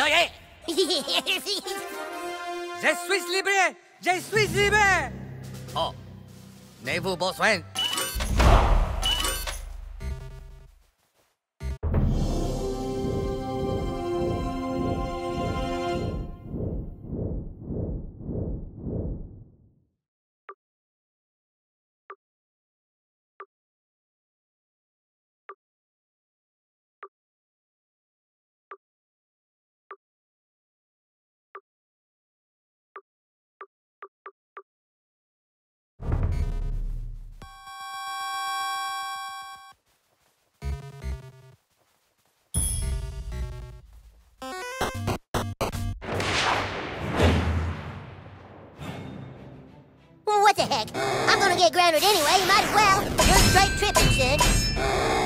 oye! Je suis libre! Je suis libre! Oh, n'avez-vous besoin? What the heck? I'm gonna get grounded anyway, might as well. You're straight tripping, son.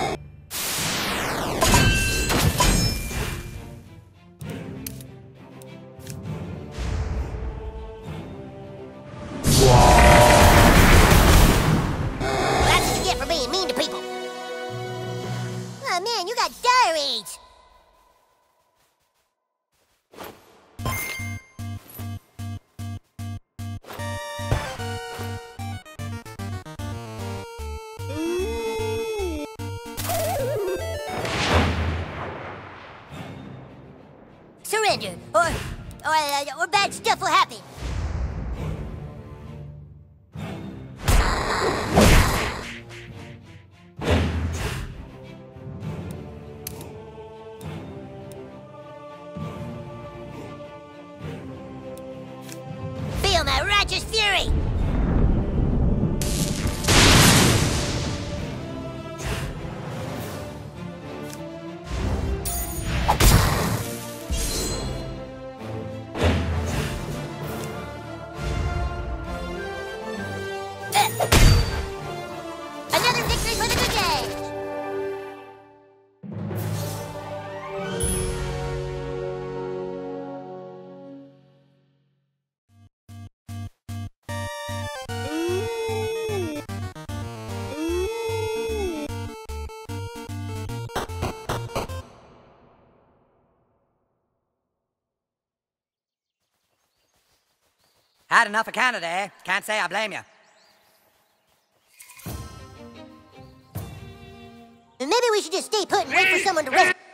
Surrender, or, or, uh, or bad stuff will happen. Feel my righteous fury! Had enough of Canada, eh? Can't say I blame you. Maybe we should just stay put and wait for someone to rescue.